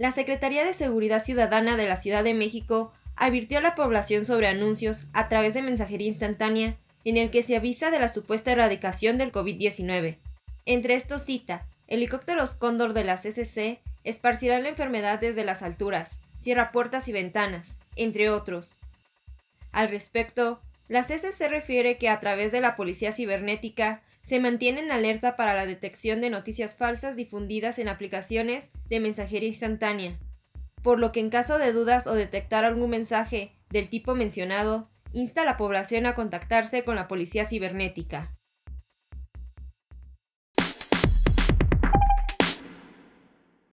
la Secretaría de Seguridad Ciudadana de la Ciudad de México advirtió a la población sobre anuncios a través de mensajería instantánea en el que se avisa de la supuesta erradicación del COVID-19. Entre estos cita, helicópteros Cóndor de la CCC esparcirán la enfermedad desde las alturas, cierra puertas y ventanas, entre otros. Al respecto, la CCC refiere que a través de la policía cibernética se mantiene en alerta para la detección de noticias falsas difundidas en aplicaciones de mensajería instantánea, por lo que en caso de dudas o detectar algún mensaje del tipo mencionado, insta a la población a contactarse con la policía cibernética.